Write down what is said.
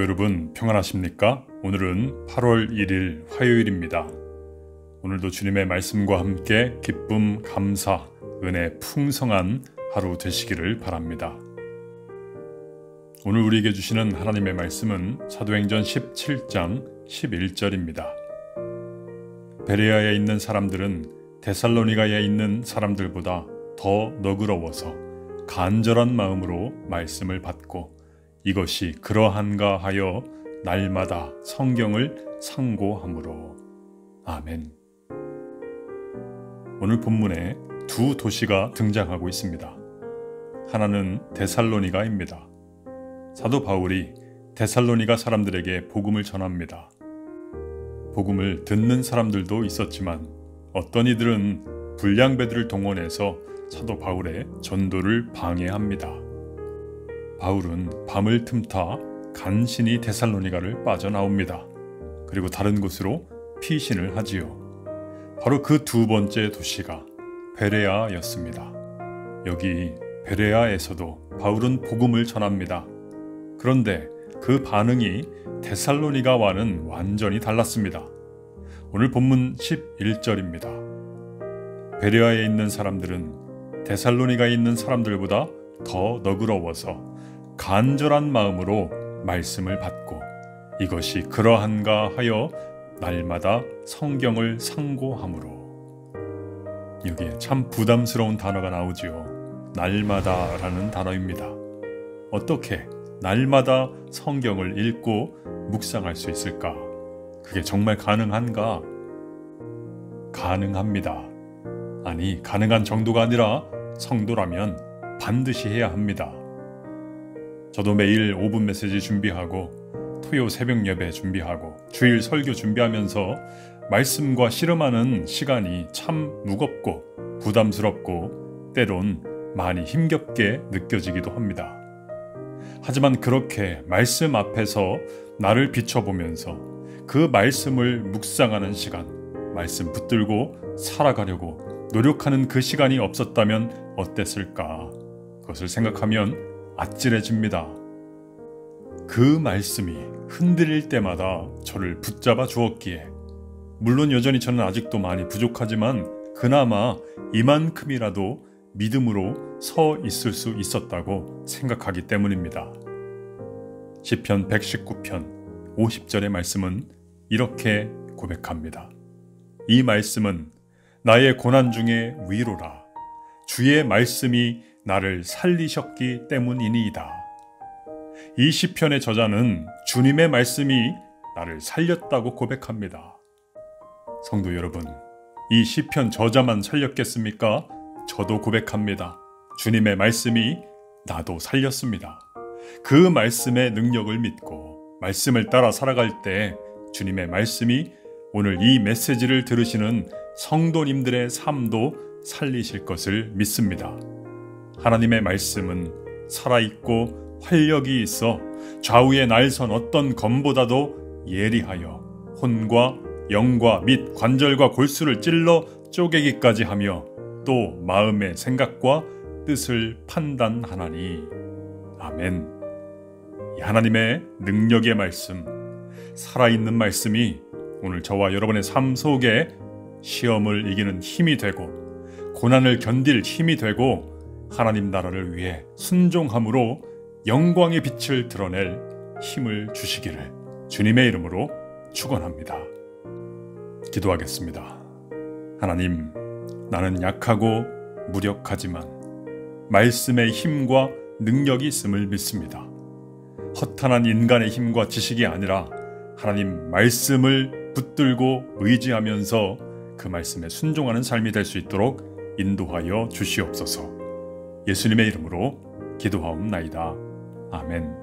성도 여러분 평안하십니까? 오늘은 8월 1일 화요일입니다. 오늘도 주님의 말씀과 함께 기쁨, 감사, 은혜 풍성한 하루 되시기를 바랍니다. 오늘 우리에게 주시는 하나님의 말씀은 사도행전 17장 11절입니다. 베레아에 있는 사람들은 데살로니가에 있는 사람들보다 더 너그러워서 간절한 마음으로 말씀을 받고 이것이 그러한가 하여 날마다 성경을 상고하므로 아멘. 오늘 본문에 두 도시가 등장하고 있습니다. 하나는 데살로니가입니다. 사도 바울이 데살로니가 사람들에게 복음을 전합니다. 복음을 듣는 사람들도 있었지만 어떤 이들은 불량배들을 동원해서 사도 바울의 전도를 방해합니다. 바울은 밤을 틈타 간신히 데살로니가를 빠져나옵니다. 그리고 다른 곳으로 피신을 하지요. 바로 그 두 번째 도시가 베레아였습니다. 여기 베레아에서도 바울은 복음을 전합니다. 그런데 그 반응이 데살로니가와는 완전히 달랐습니다. 오늘 본문 11절입니다. 베레아에 있는 사람들은 데살로니가에 있는 사람들보다 더 너그러워서 간절한 마음으로 말씀을 받고 이것이 그러한가 하여 날마다 성경을 상고함으로 여기에 참 부담스러운 단어가 나오지요. 날마다라는 단어입니다. 어떻게 날마다 성경을 읽고 묵상할 수 있을까? 그게 정말 가능한가? 가능합니다. 아니, 가능한 정도가 아니라 성도라면 반드시 해야 합니다. 저도 매일 5분 메시지 준비하고 토요 새벽 예배 준비하고 주일 설교 준비하면서 말씀과 씨름하는 시간이 참 무겁고 부담스럽고 때론 많이 힘겹게 느껴지기도 합니다. 하지만 그렇게 말씀 앞에서 나를 비춰보면서 그 말씀을 묵상하는 시간, 말씀 붙들고 살아가려고 노력하는 그 시간이 없었다면 어땠을까? 그것을 생각하면 아찔해집니다. 그 말씀이 흔들릴 때마다 저를 붙잡아 주었기에 물론 여전히 저는 아직도 많이 부족하지만 그나마 이만큼이라도 믿음으로 서 있을 수 있었다고 생각하기 때문입니다. 시편 119편 50절의 말씀은 이렇게 고백합니다. 이 말씀은 나의 고난 중에 위로라. 주의 말씀이 나를 살리셨기 때문이니이다. 이 시편의 저자는 주님의 말씀이 나를 살렸다고 고백합니다. 성도 여러분, 이 시편 저자만 살렸겠습니까? 저도 고백합니다. 주님의 말씀이 나도 살렸습니다. 그 말씀의 능력을 믿고 말씀을 따라 살아갈 때 주님의 말씀이 오늘 이 메시지를 들으시는 성도님들의 삶도 살리실 것을 믿습니다. 하나님의 말씀은 살아있고 활력이 있어 좌우의 날선 어떤 검보다도 예리하여 혼과 영과 및 관절과 골수를 찔러 쪼개기까지 하며 또 마음의 생각과 뜻을 판단하나니 아멘. 하나님의 능력의 말씀, 살아있는 말씀이 오늘 저와 여러분의 삶 속에 시험을 이기는 힘이 되고 고난을 견딜 힘이 되고 하나님 나라를 위해 순종함으로 영광의 빛을 드러낼 힘을 주시기를 주님의 이름으로 축원합니다. 기도하겠습니다. 하나님, 나는 약하고 무력하지만 말씀의 힘과 능력이 있음을 믿습니다. 허탄한 인간의 힘과 지식이 아니라 하나님 말씀을 붙들고 의지하면서 그 말씀에 순종하는 삶이 될 수 있도록 인도하여 주시옵소서. 예수님의 이름으로 기도하옵나이다. 아멘.